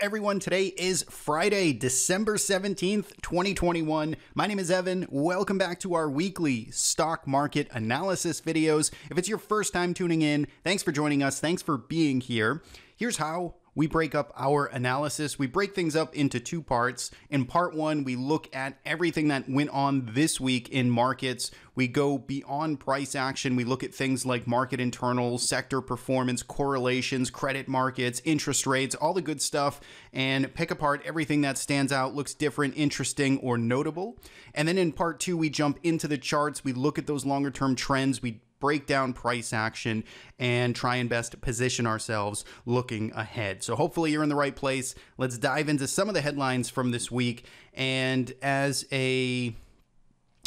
everyone. Today is Friday, December 17th, 2021. My name is Evan. Welcome back to our weekly stock market analysis videos. If it's your first time tuning in, thanks for joining us. Thanks for being here. Here's how we break up our analysis. We break things up into two parts. In part one, we look at everything that went on this week in markets. We go beyond price action. We look at things like market internals, sector performance, correlations, credit markets, interest rates, all the good stuff, and pick apart everything that stands out, looks different, interesting, or notable. And then in part two, we jump into the charts. We look at those longer term trends. We break down price action and try and best position ourselves looking ahead. So hopefully you're in the right place. Let's dive into some of the headlines from this week. And as a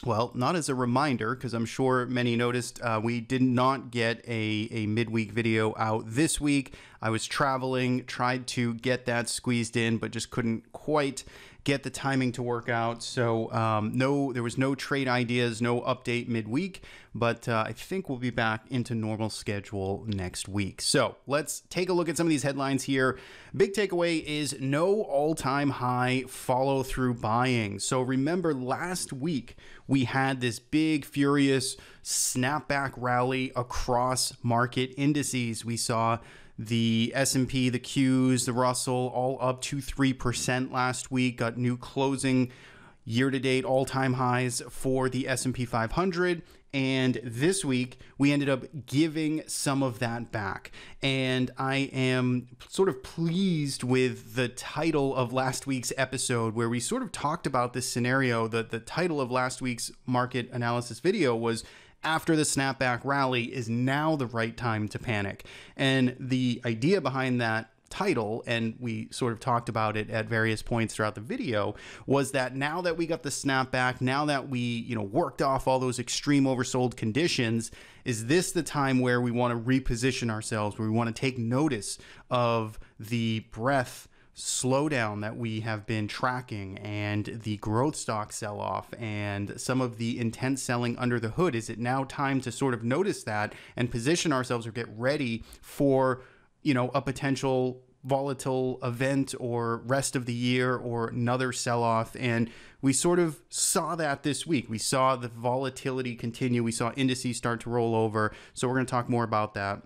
well, not as a reminder, because I'm sure many noticed uh, we did not get a, a midweek video out this week. I was traveling, tried to get that squeezed in, but just couldn't quite get the timing to work out. So um, no, there was no trade ideas, no update midweek, but uh, I think we'll be back into normal schedule next week. So let's take a look at some of these headlines here. Big takeaway is no all-time high follow through buying. So remember last week we had this big furious snapback rally across market indices. We saw the S&P, the Qs, the Russell all up to 3% last week, got new closing year to date all-time highs for the S&P 500 and this week we ended up giving some of that back. And i am sort of pleased with the title of last week's episode where we sort of talked about this scenario that the title of last week's market analysis video was after the snapback rally is now the right time to panic. And the idea behind that title, and we sort of talked about it at various points throughout the video, was that now that we got the snapback, now that we, you know, worked off all those extreme oversold conditions, is this the time where we want to reposition ourselves, where we want to take notice of the breadth slowdown that we have been tracking and the growth stock sell off and some of the intense selling under the hood? Is it now time to sort of notice that and position ourselves or get ready for, you know, a potential volatile event or rest of the year or another sell off? And we sort of saw that this week. We saw the volatility continue. We saw indices start to roll over. So we're going to talk more about that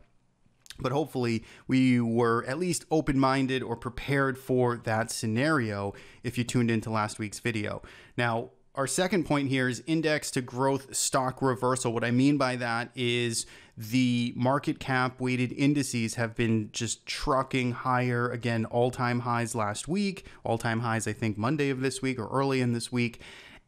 but hopefully we were at least open-minded or prepared for that scenario if you tuned into last week's video. Now, our second point here is index to growth stock reversal. What I mean by that is the market cap weighted indices have been just trucking higher again, all time highs last week, all time highs, I think, Monday of this week or early in this week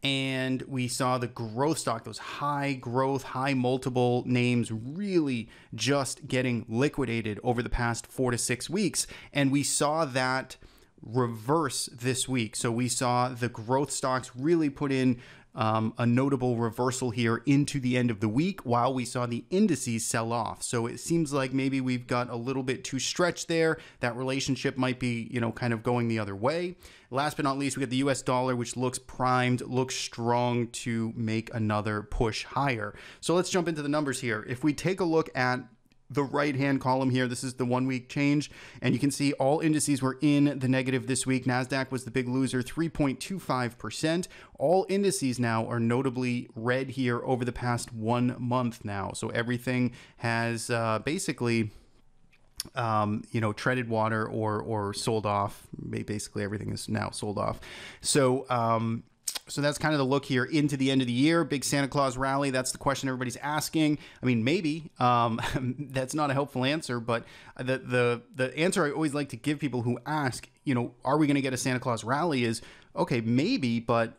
and we saw the growth stock, those high growth, high multiple names really just getting liquidated over the past four to six weeks. And we saw that reverse this week. So we saw the growth stocks really put in um, a notable reversal here into the end of the week while we saw the indices sell off. So it seems like maybe we've got a little bit too stretched there. That relationship might be, you know, kind of going the other way. Last but not least, we got the US dollar, which looks primed, looks strong to make another push higher. So let's jump into the numbers here. If we take a look at the right hand column here. This is the one week change. And you can see all indices were in the negative this week. NASDAQ was the big loser, 3.25%. All indices now are notably red here over the past one month now. So everything has uh, basically. Um, you know, treaded water or or sold off. Basically, everything is now sold off. So um, so that's kind of the look here into the end of the year. Big Santa Claus rally. That's the question everybody's asking. I mean, maybe um, that's not a helpful answer, but the the the answer I always like to give people who ask, you know, are we going to get a Santa Claus rally? Is okay, maybe, but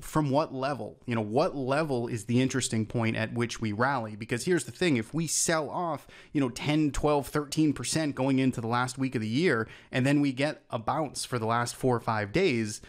from what level? You know, what level is the interesting point at which we rally? Because here's the thing if we sell off, you know, 10, 12, 13% going into the last week of the year, and then we get a bounce for the last four or five days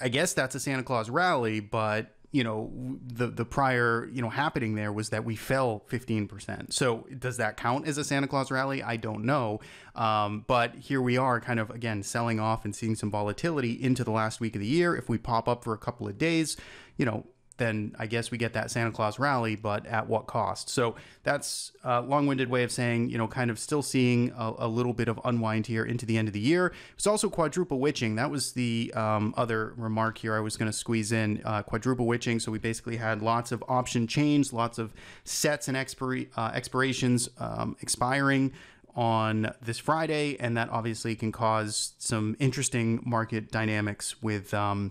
I guess that's a Santa Claus rally, but you know the the prior you know happening there was that we fell 15% so does that count as a santa claus rally? I don't know. Um, but here we are kind of again selling off and seeing some volatility into the last week of the year. If we pop up for a couple of days you know then I guess we get that Santa Claus rally, but at what cost? So that's a long-winded way of saying, you know, kind of still seeing a, a little bit of unwind here into the end of the year. It's also quadruple witching. That was the um, other remark here I was going to squeeze in. Uh, quadruple witching. So we basically had lots of option chains, lots of sets and uh, expirations um, expiring on this Friday, and that obviously can cause some interesting market dynamics with um,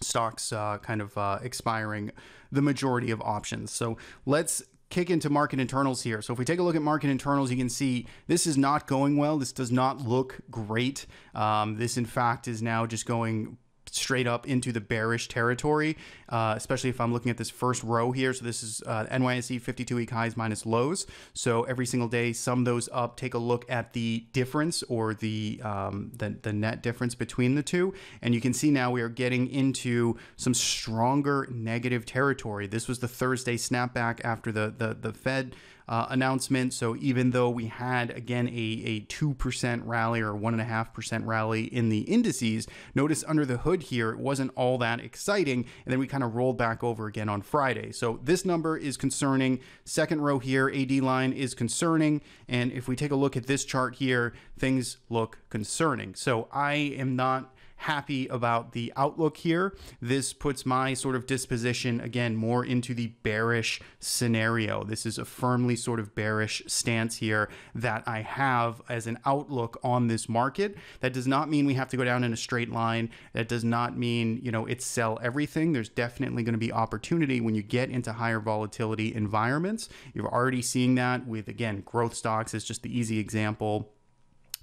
stocks uh, kind of uh, expiring the majority of options. So let's kick into market internals here. So if we take a look at market internals, you can see this is not going well. This does not look great. Um, this, in fact, is now just going straight up into the bearish territory, uh, especially if I'm looking at this first row here. So this is uh, NYSE 52 week highs minus lows. So every single day, sum those up. Take a look at the difference or the, um, the, the net difference between the two. And you can see now we are getting into some stronger negative territory. This was the Thursday snapback after the, the, the Fed uh, announcement. So even though we had again a, a 2% rally or 1.5% rally in the indices, notice under the hood here, it wasn't all that exciting. And then we kind of rolled back over again on Friday. So this number is concerning. Second row here, AD line is concerning. And if we take a look at this chart here, things look concerning. So I am not happy about the outlook here. This puts my sort of disposition again more into the bearish scenario. This is a firmly sort of bearish stance here that I have as an outlook on this market. That does not mean we have to go down in a straight line. That does not mean, you know, it's sell everything. There's definitely going to be opportunity when you get into higher volatility environments. You're already seeing that with again, growth stocks is just the easy example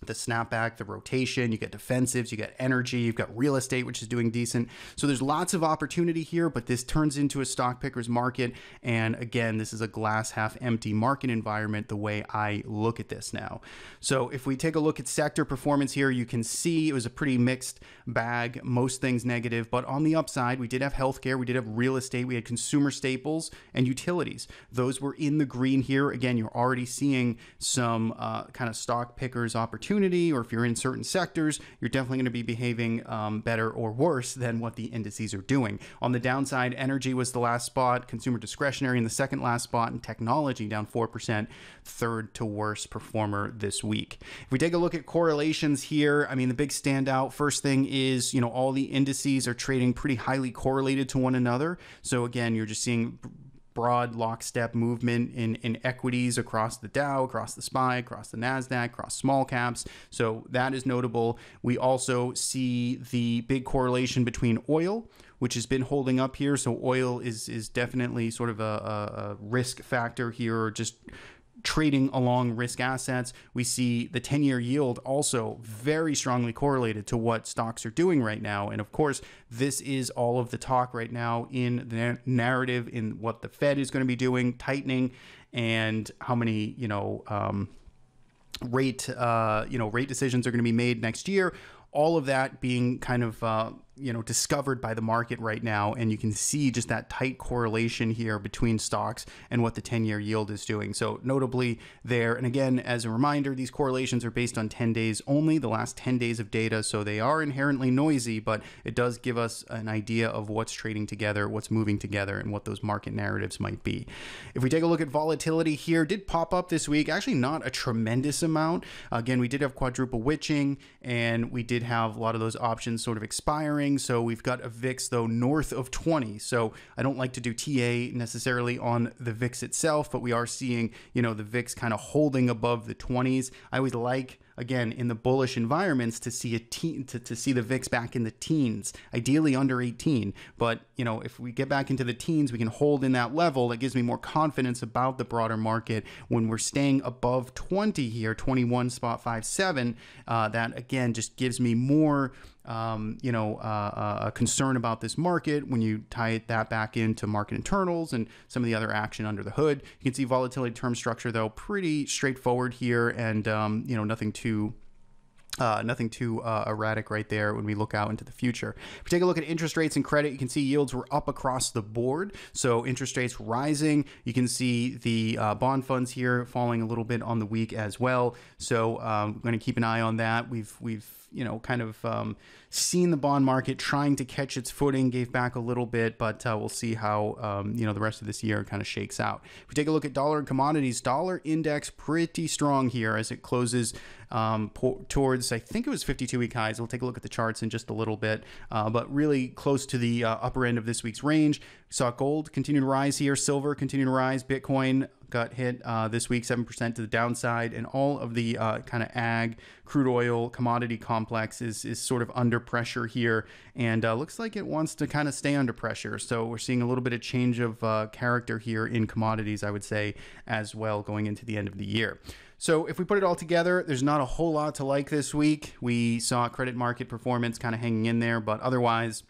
the snapback, the rotation, you get defensives, you get energy, you've got real estate, which is doing decent. So there's lots of opportunity here, but this turns into a stock picker's market. And again, this is a glass half empty market environment, the way I look at this now. So if we take a look at sector performance here, you can see it was a pretty mixed bag, most things negative. But on the upside, we did have healthcare, we did have real estate, we had consumer staples and utilities. Those were in the green here. Again, you're already seeing some uh, kind of stock pickers opportunity opportunity, or if you're in certain sectors, you're definitely going to be behaving um, better or worse than what the indices are doing. On the downside, energy was the last spot, consumer discretionary in the second last spot, and technology down 4%, third to worst performer this week. If we take a look at correlations here, I mean, the big standout first thing is, you know, all the indices are trading pretty highly correlated to one another. So again, you're just seeing broad lockstep movement in, in equities across the Dow, across the SPY, across the NASDAQ, across small caps. So that is notable. We also see the big correlation between oil, which has been holding up here. So oil is, is definitely sort of a, a, a risk factor here, just trading along risk assets. We see the 10 year yield also very strongly correlated to what stocks are doing right now. And of course, this is all of the talk right now in the narrative in what the Fed is going to be doing, tightening, and how many, you know, um, rate uh, you know rate decisions are going to be made next year all of that being kind of uh, you know discovered by the market right now and you can see just that tight correlation here between stocks and what the 10-year yield is doing. So notably there and again as a reminder these correlations are based on 10 days only the last 10 days of data so they are inherently noisy but it does give us an idea of what's trading together what's moving together and what those market narratives might be. If we take a look at volatility here did pop up this week actually not a tremendous amount. Again we did have quadruple witching and we did have a lot of those options sort of expiring so we've got a VIX, though, north of 20. So I don't like to do TA necessarily on the VIX itself, but we are seeing, you know, the VIX kind of holding above the 20s. I always like again in the bullish environments to see a teen to, to see the VIX back in the teens, ideally under 18. But you know, if we get back into the teens, we can hold in that level. That gives me more confidence about the broader market when we're staying above 20 here, 21 spot 57. Uh, that again just gives me more um, you know, uh, uh, a concern about this market when you tie it, that back into market internals and some of the other action under the hood. You can see volatility term structure though pretty straightforward here, and um, you know nothing too uh, nothing too uh, erratic right there when we look out into the future. If we take a look at interest rates and credit, you can see yields were up across the board. So interest rates rising. You can see the uh, bond funds here falling a little bit on the week as well. So um, I'm going to keep an eye on that. We've we've you know, kind of um, seen the bond market trying to catch its footing, gave back a little bit, but uh, we'll see how, um, you know, the rest of this year kind of shakes out. If we take a look at dollar and commodities, dollar index pretty strong here as it closes um, towards, I think it was 52 week highs. We'll take a look at the charts in just a little bit, uh, but really close to the uh, upper end of this week's range. Saw gold continue to rise here, silver continue to rise, Bitcoin got hit uh, this week, 7% to the downside, and all of the uh, kind of ag, crude oil, commodity complex is, is sort of under pressure here, and uh, looks like it wants to kind of stay under pressure. So we're seeing a little bit of change of uh, character here in commodities, I would say, as well, going into the end of the year. So if we put it all together, there's not a whole lot to like this week. We saw credit market performance kind of hanging in there, but otherwise,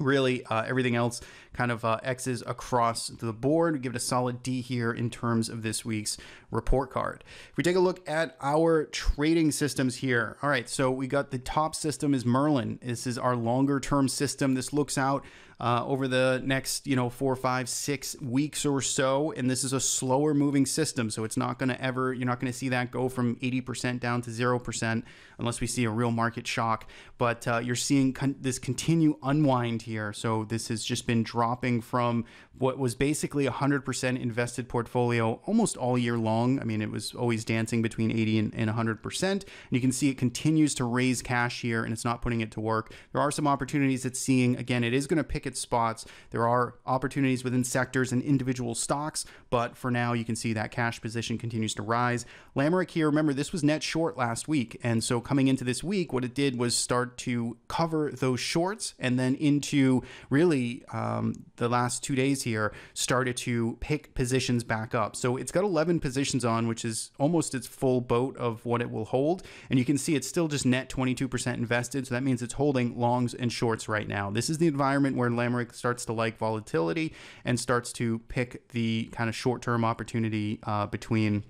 really uh, everything else kind of uh, X's across the board. We give it a solid D here in terms of this week's report card. If we take a look at our trading systems here, all right, so we got the top system is Merlin. This is our longer term system. This looks out uh, over the next, you know, four, five, six weeks or so. And this is a slower moving system. So it's not going to ever, you're not going to see that go from 80% down to 0% unless we see a real market shock. But uh, you're seeing con- this continue unwind here. So this has just been dropping from what was basically 100% invested portfolio almost all year long. I mean, it was always dancing between 80 and, and 100%. And you can see it continues to raise cash here and it's not putting it to work. There are some opportunities it's seeing. Again, it is going to pick its spots. There are opportunities within sectors and individual stocks, but for now, you can see that cash position continues to rise. Lamerick here, remember, this was net short last week. And so coming into this week, what it did was start to cover those shorts and then into really um, the last two days here started to pick positions back up. So it's got 11 positions on, which is almost its full boat of what it will hold. And you can see it's still just net 22% invested. So that means it's holding longs and shorts right now. This is the environment where Lamerick starts to like volatility and starts to pick the kind of short term opportunity uh, between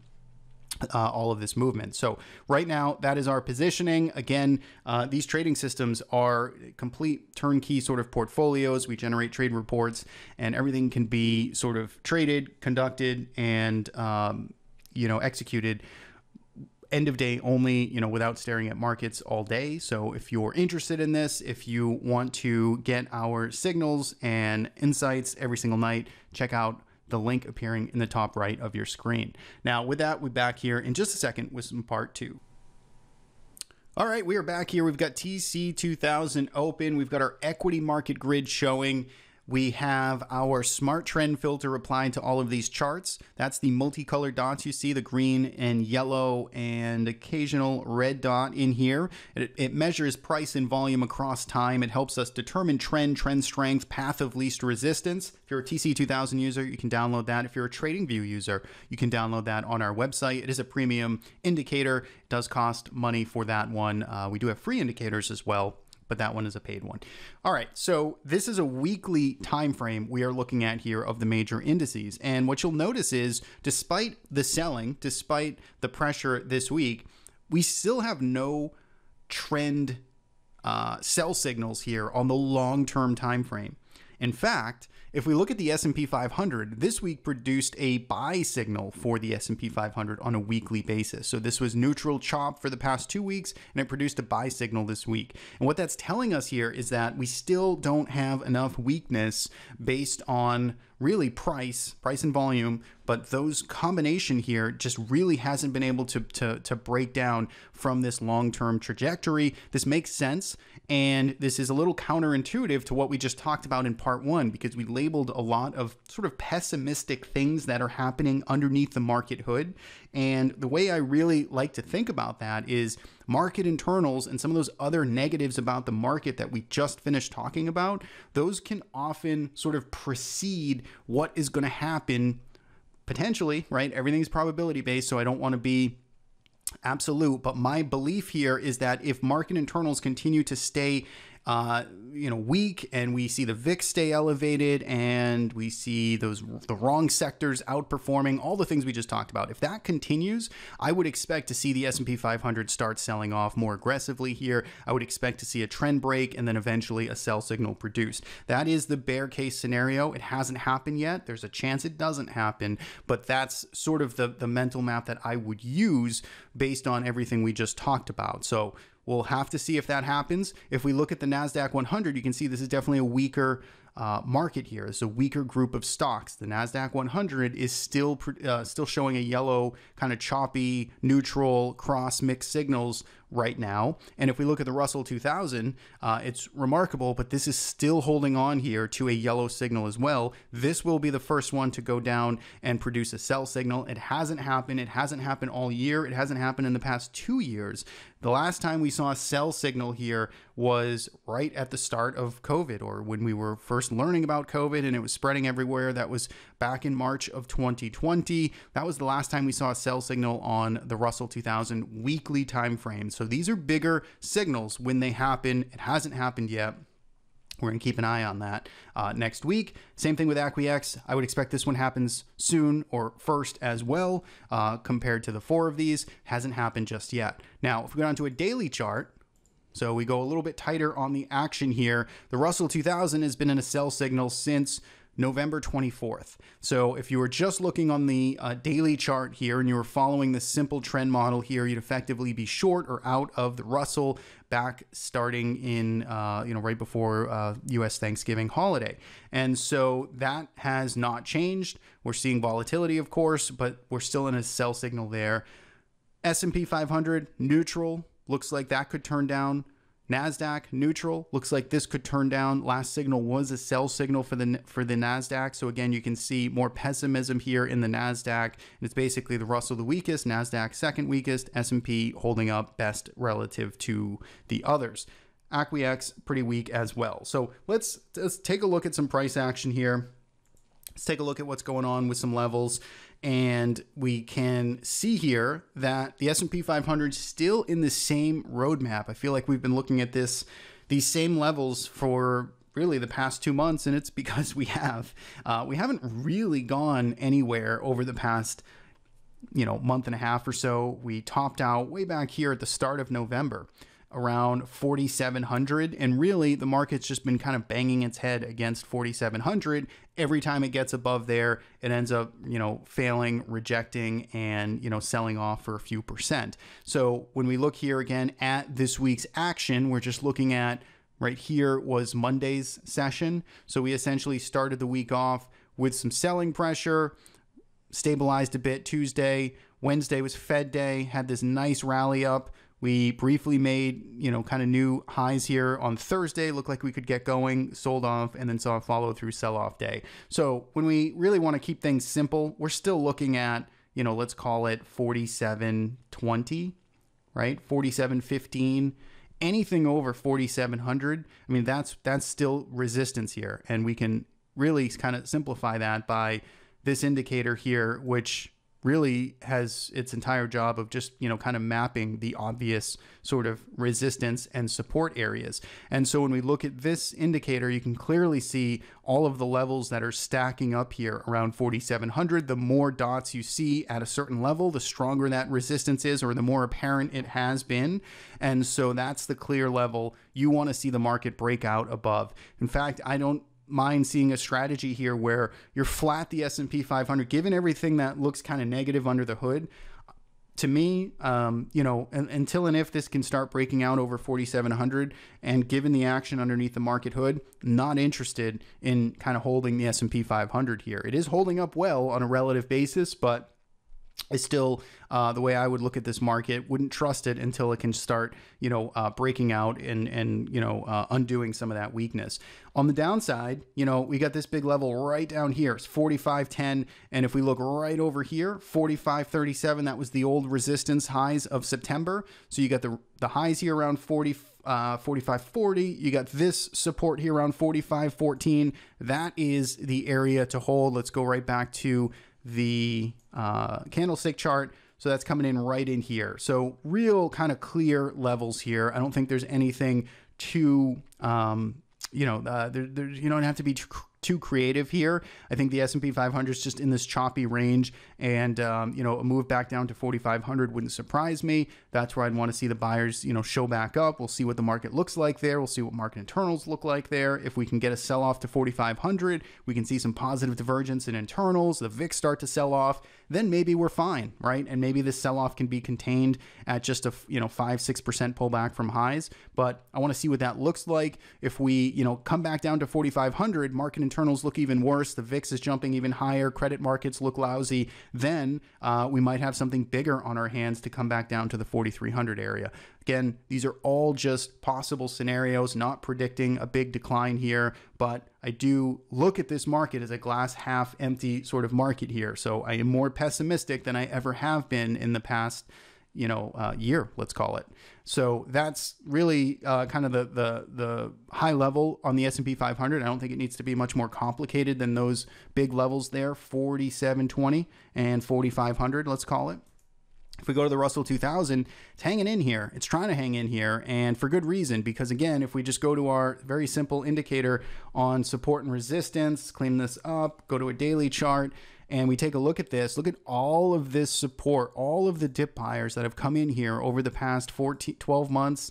uh, all of this movement. So right now, that is our positioning. Again, uh, these trading systems are complete turnkey sort of portfolios. We generate trade reports, and everything can be sort of traded, conducted, and um, you know executed end of day only, you know, without staring at markets all day. So if you're interested in this, if you want to get our signals and insights every single night, check out the link appearing in the top right of your screen. Now, with that, we're back here in just a second with some part two. All right, we are back here. We've got TC2000 open. We've got our equity market grid showing. We have our smart trend filter applied to all of these charts. That's the multicolored dots you see, the green and yellow and occasional red dot in here. It, it, measures price and volume across time. It helps us determine trend, trend strength, path of least resistance. If you're a TC2000 user, you can download that. If you're a TradingView user, you can download that on our website. It is a premium indicator. It does cost money for that one. Uh, we do have free indicators as well but that one is a paid one. All right, so this is a weekly time frame we are looking at here of the major indices. And what you'll notice is despite the selling, despite the pressure this week, we still have no trend uh, sell signals here on the long-term time frame. In fact, if we look at the S&P 500, this week produced a buy signal for the S&P 500 on a weekly basis. So this was neutral chop for the past 2 weeks and it produced a buy signal this week. And what that's telling us here is that we still don't have enough weakness based on really price, price and volume, but those combination here just really hasn't been able to to, to break down from this long-term trajectory. This makes sense, and this is a little counterintuitive to what we just talked about in part one because we labeled a lot of sort of pessimistic things that are happening underneath the market hood. And the way I really like to think about that is market internals and some of those other negatives about the market that we just finished talking about, those can often sort of precede what is going to happen potentially, right? Everything's probability based, so I don't want to be absolute, but my belief here is that if market internals continue to stay uh, you know, weak, and we see the VIX stay elevated, and we see those the wrong sectors outperforming all the things we just talked about. If that continues, I would expect to see the S&P 500 start selling off more aggressively here. I would expect to see a trend break and then eventually a sell signal produced. That is the bear case scenario. It hasn't happened yet. There's a chance it doesn't happen, but that's sort of the the mental map that I would use based on everything we just talked about. So we'll have to see if that happens. If we look at the NASDAQ 100, you can see this is definitely a weaker uh, market here. It's a weaker group of stocks. The Nasdaq 100 is still uh, still showing a yellow, kind of choppy, neutral, cross mixed signals right now. And if we look at the Russell 2000, uh, it's remarkable, but this is still holding on here to a yellow signal as well. This will be the first one to go down and produce a sell signal. It hasn't happened. It hasn't happened all year. It hasn't happened in the past two years. The last time we saw a sell signal here was right at the start of COVID or when we were first learning about COVID and it was spreading everywhere. That was back in March of 2020. That was the last time we saw a sell signal on the Russell 2000 weekly time frame. So these are bigger signals when they happen. It hasn't happened yet. We're going to keep an eye on that uh, next week. Same thing with ACWX. I would expect this one happens soon or first as well, uh, compared to the four of these. Hasn't happened just yet. Now, if we go down to a daily chart, so we go a little bit tighter on the action here. The Russell 2000 has been in a sell signal since November 24th. So if you were just looking on the uh, daily chart here and you were following the simple trend model here, you'd effectively be short or out of the Russell back starting in, uh, you know, right before uh, U.S. Thanksgiving holiday. And so that has not changed. We're seeing volatility, of course, but we're still in a sell signal there. S&P 500 neutral looks like that could turn down Nasdaq neutral looks like this could turn down. Last signal was a sell signal for the for the Nasdaq. So again, you can see more pessimism here in the Nasdaq. And it's basically the Russell the weakest, Nasdaq second weakest, S&P holding up best relative to the others. ACWX pretty weak as well. So let's let's take a look at some price action here. Let's take a look at what's going on with some levels and we can see here that the S&P 500 is still in the same roadmap. I feel like we've been looking at this these same levels for really the past two months, and it's because we have uh, we haven't really gone anywhere over the past you know month and a half or so. We topped out way back here at the start of November around 4,700. And really, the market's just been kind of banging its head against 4,700. Every time it gets above there, it ends up, you know, failing, rejecting, and, you know, selling off for a few percent. So when we look here again at this week's action, we're just looking at right here was Monday's session. So we essentially started the week off with some selling pressure, stabilized a bit Tuesday. Wednesday was Fed day, had this nice rally up. We briefly made, you know, kind of new highs here on Thursday. Looked like we could get going, sold off, and then saw a follow through sell off day. So when we really want to keep things simple, we're still looking at, you know, let's call it 4720, right? 4715 anything over 4700 i mean that's that's still resistance here and we can really kind of simplify that by this indicator here which really has its entire job of just you know kind of mapping the obvious sort of resistance and support areas. And so when we look at this indicator you can clearly see all of the levels that are stacking up here around 4700 the more dots you see at a certain level the stronger that resistance is or the more apparent it has been. And so that's the clear level. You want to see the market break out above. In fact i don't mind seeing a strategy here where you're flat the S&P 500 given everything that looks kind of negative under the hood to me, um, you know, until and if this can start breaking out over 4,700, and given the action underneath the market hood, not interested in kind of holding the S&P 500 here. It is holding up well on a relative basis, but is still uh, the way I would look at this market. Wouldn't trust it until it can start, you know, uh, breaking out and and you know uh, undoing some of that weakness. On the downside, you know, we got this big level right down here. It's 45.10, and if we look right over here, 45.37. That was the old resistance highs of September. So you got the the highs here around 40. Uh, 45.40. You got this support here around 45.14. That is the area to hold. Let's go right back to the uh, candlestick chart. So that's coming in right in here. So real kind of clear levels here. I don't think there's anything too, um, you know, uh, there, there, you don't have to be too, too creative here. I think the S&P 500 is just in this choppy range, and um, you know a move back down to 4,500 wouldn't surprise me. That's where I'd want to see the buyers you know show back up. We'll see what the market looks like there. We'll see what market internals look like there. If we can get a sell off to 4,500, we can see some positive divergence in internals. The VIX start to sell off. Then maybe we're fine, right? And maybe this sell off can be contained at just a you know five six percent pullback from highs. But I want to see what that looks like. If we you know come back down to 4,500, market internals look even worse. The VIX is jumping even higher. Credit markets look lousy. Then uh, we might have something bigger on our hands to come back down to the 4,300 area. Again, these are all just possible scenarios, not predicting a big decline here, but I do look at this market as a glass half empty sort of market here. So I am more pessimistic than I ever have been in the past you know uh, year let's call it so that's really uh, kind of the, the the high level on the s&p 500 i don't think it needs to be much more complicated than those big levels there 4720 and 4500 let's call it if we go to the Russell 2000, it's hanging in here. It's trying to hang in here, and for good reason. Because again, if we just go to our very simple indicator on support and resistance, clean this up, go to a daily chart, and we take a look at this, look at all of this support, all of the dip buyers that have come in here over the past 14, 12 months,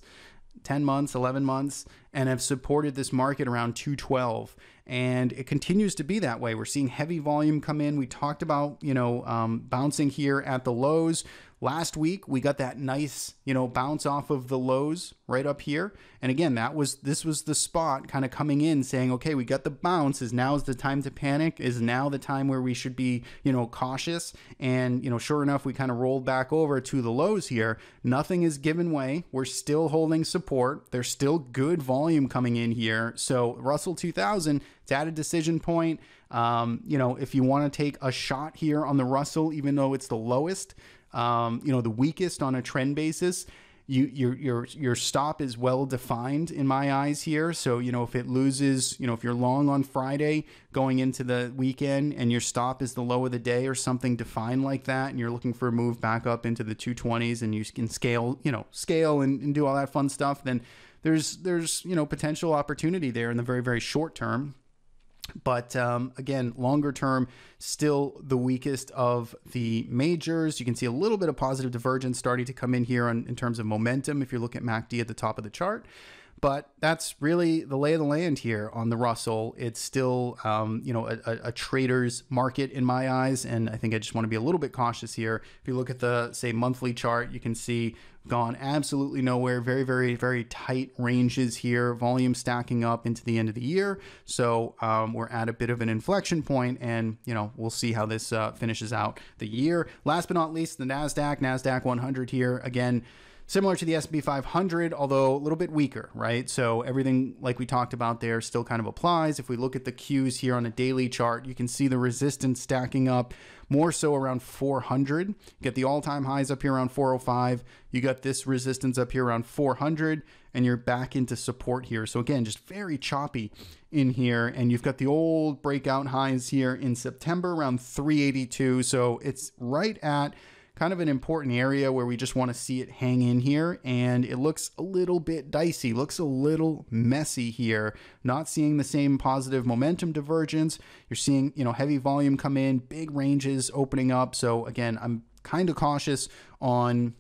10 months, 11 months, and have supported this market around 212. And it continues to be that way. We're seeing heavy volume come in. We talked about, you know, um, bouncing here at the lows. Last week we got that nice, you know, bounce off of the lows right up here. And again, that was this was the spot kind of coming in saying, okay, we got the bounce. Is now is the time to panic? Is now the time where we should be, you know, cautious? And, you know, sure enough, we kind of rolled back over to the lows here. Nothing is given way. We're still holding support. There's still good volume coming in here. So Russell 2000, it's at a decision point. Um, you know, if you want to take a shot here on the Russell, even though it's the lowest, um, you know, the weakest on a trend basis, you, your your your stop is well defined in my eyes here. So you know if it loses, you know if you're long on Friday going into the weekend and your stop is the low of the day or something defined like that, and you're looking for a move back up into the 220s and you can scale, you know, scale and, and do all that fun stuff, then there's there's you know potential opportunity there in the very very short term. But um, again, longer term, still the weakest of the majors. You can see a little bit of positive divergence starting to come in here on, in terms of momentum if you look at MACD at the top of the chart. But that's really the lay of the land here on the Russell. It's still, um, you know, a, a, trader's market in my eyes, and I think I just want to be a little bit cautious here. If you look at the say monthly chart, you can see gone absolutely nowhere. Very, very, very tight ranges here. Volume stacking up into the end of the year. So um, we're at a bit of an inflection point, and you know we'll see how this uh, finishes out the year. Last but not least, the Nasdaq, Nasdaq 100 here again similar to the S&P 500, although a little bit weaker, right? So everything like we talked about there still kind of applies. If we look at the Qs here on a daily chart, you can see the resistance stacking up more so around 400. You get the all-time highs up here around 405. You got this resistance up here around 400 and you're back into support here. So again, just very choppy in here and you've got the old breakout highs here in September around 382. So it's right at kind of an important area where we just want to see it hang in here and it looks a little bit dicey looks a little messy here not seeing the same positive momentum divergence you're seeing you know heavy volume come in big ranges opening up so again i'm kind of cautious on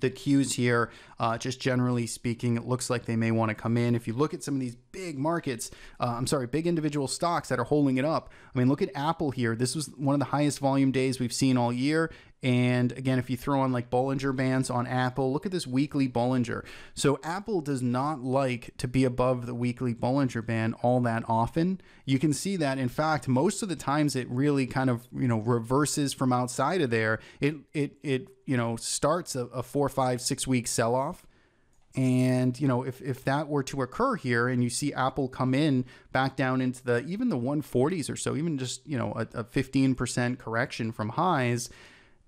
the Qs here, uh, just generally speaking, it looks like they may want to come in. If you look at some of these big markets, uh, I'm sorry, big individual stocks that are holding it up. I mean, look at Apple here. This was one of the highest volume days we've seen all year. And again, if you throw on like Bollinger Bands on Apple, look at this weekly Bollinger. So Apple does not like to be above the weekly Bollinger Band all that often. You can see that, in fact, most of the times it really kind of you know reverses from outside of there. It it it you know starts a, a four, five, six week sell off. And you know, if, if that were to occur here, and you see Apple come in back down into the even the 140s or so, even just you know a, a 15% correction from highs,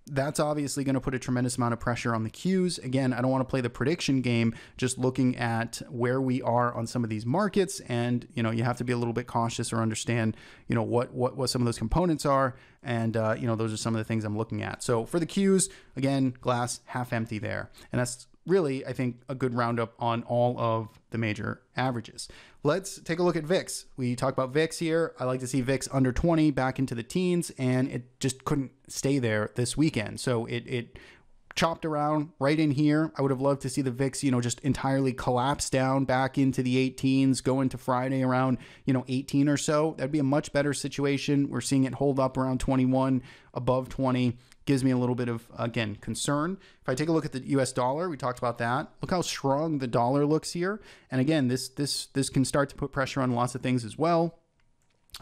that's obviously going to put a tremendous amount of pressure on the Qs. Again, I don't want to play the prediction game, just looking at where we are on some of these markets. And, you know, you have to be a little bit cautious or understand, you know, what, what, what some of those components are. And, uh, you know, those are some of the things I'm looking at. So for the Qs, again, glass half empty there. And that's really, I think, a good roundup on all of the major averages. Let's take a look at VIX. We talk about VIX here. I like to see VIX under 20 back into the teens, and it just couldn't stay there this weekend. So it, it chopped around right in here. I would have loved to see the VIX, you know, just entirely collapse down back into the 18s, go into Friday around, you know, 18 or so. That'd be a much better situation. We're seeing it hold up around 21, above 20 gives me a little bit of again concern. If I take a look at the US dollar, we talked about that. Look how strong the dollar looks here. And again, this this this can start to put pressure on lots of things as well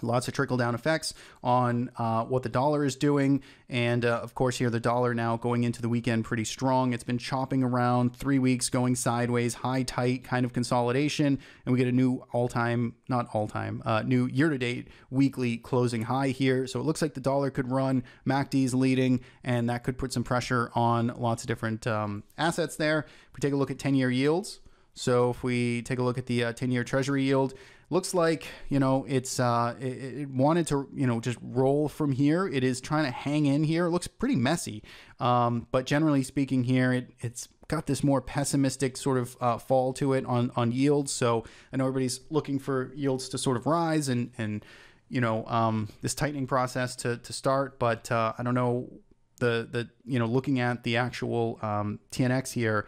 lots of trickle down effects on uh, what the dollar is doing. And uh, of course, here the dollar now going into the weekend pretty strong. It's been chopping around three weeks, going sideways, high tight kind of consolidation. And we get a new all time, not all time, uh, new year to date weekly closing high here. So it looks like the dollar could run. MACD's leading, and that could put some pressure on lots of different um, assets there. If we take a look at 10 year yields, so if we take a look at the 10 uh, year treasury yield, looks like you know it's uh, it, it, wanted to you know just roll from here. It is trying to hang in here. It looks pretty messy, um, but generally speaking, here it, it's got this more pessimistic sort of uh, fall to it on on yields. So I know everybody's looking for yields to sort of rise and and you know um, this tightening process to to start, but uh, I don't know the the you know looking at the actual um, TNX here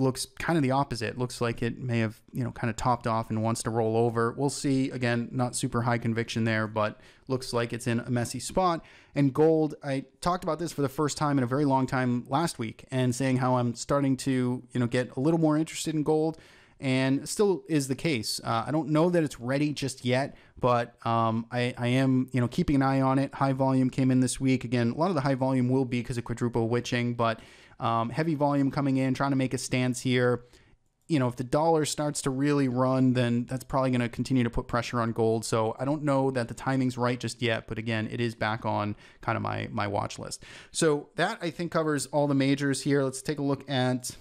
looks kind of the opposite. Looks like it may have, you know, kind of topped off and wants to roll over. We'll see. Again, not super high conviction there, but looks like it's in a messy spot. And gold, I talked about this for the first time in a very long time last week and saying how I'm starting to, you know, get a little more interested in gold and still is the case. Uh, I don't know that it's ready just yet, but um, I, I, am, you know, keeping an eye on it. High volume came in this week. Again, a lot of the high volume will be because of quadruple witching, but um, heavy volume coming in, trying to make a stance here. You know, if the dollar starts to really run, then that's probably going to continue to put pressure on gold. So I don't know that the timing's right just yet, but again, it is back on kind of my my watch list. So that I think covers all the majors here. Let's take a look at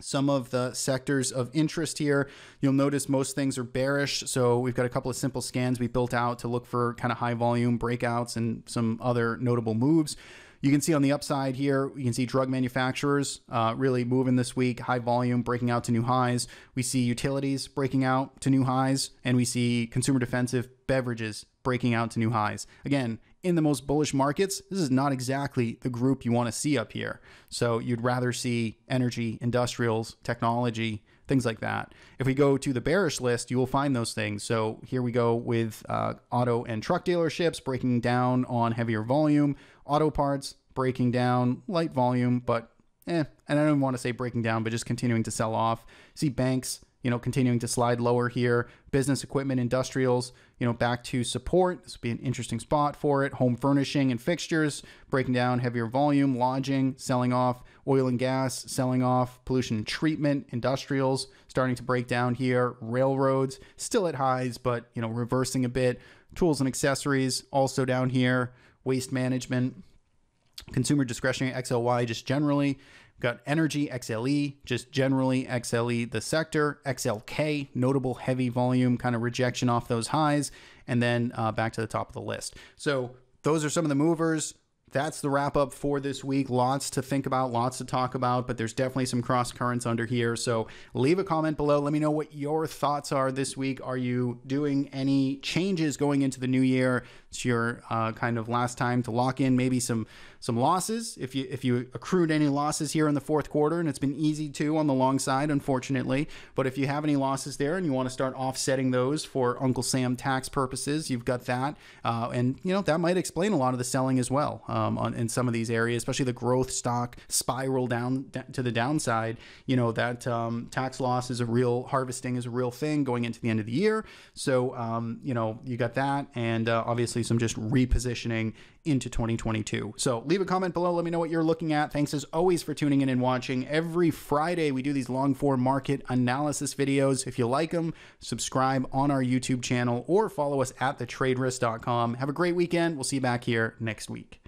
some of the sectors of interest here. You'll notice most things are bearish. So we've got a couple of simple scans we built out to look for kind of high volume breakouts and some other notable moves. You can see on the upside here, you can see drug manufacturers uh, really moving this week, high volume breaking out to new highs. We see utilities breaking out to new highs, and we see consumer defensive beverages breaking out to new highs. Again, in the most bullish markets, this is not exactly the group you want to see up here. So you'd rather see energy, industrials, technology, things like that. If we go to the bearish list, you will find those things. So here we go with uh, auto and truck dealerships breaking down on heavier volume, auto parts breaking down light volume, but eh, and I don't even want to say breaking down, but just continuing to sell off. See banks you know, continuing to slide lower here. Business equipment, industrials, you know, back to support. This would be an interesting spot for it. Home furnishing and fixtures, breaking down heavier volume, lodging, selling off, oil and gas, selling off, pollution treatment, industrials, starting to break down here. Railroads, still at highs, but, you know, reversing a bit. Tools and accessories, also down here. Waste management, consumer discretionary XLY, just generally got energy XLE, just generally XLE the sector, XLK, notable heavy volume kind of rejection off those highs, and then uh, back to the top of the list. So those are some of the movers. That's the wrap up for this week. Lots to think about, lots to talk about, but there's definitely some cross currents under here. So leave a comment below. Let me know what your thoughts are this week. Are you doing any changes going into the new year? It's your uh, kind of last time to lock in maybe some some losses if you if you accrued any losses here in the fourth quarter, and it's been easy to on the long side, unfortunately. But if you have any losses there and you want to start offsetting those for Uncle Sam tax purposes, you've got that, uh, and you know that might explain a lot of the selling as well um, on, in some of these areas, especially the growth stock spiral down to the downside. You know that um, tax loss is a real harvesting is a real thing going into the end of the year. So um, you know you got that, and uh, obviously some just repositioning into 2022. So leave a comment below. Let me know what you're looking at. Thanks as always for tuning in and watching. Every Friday, we do these long form market analysis videos. If you like them, subscribe on our YouTube channel or follow us at thetraderisk.com. Have a great weekend. We'll see you back here next week.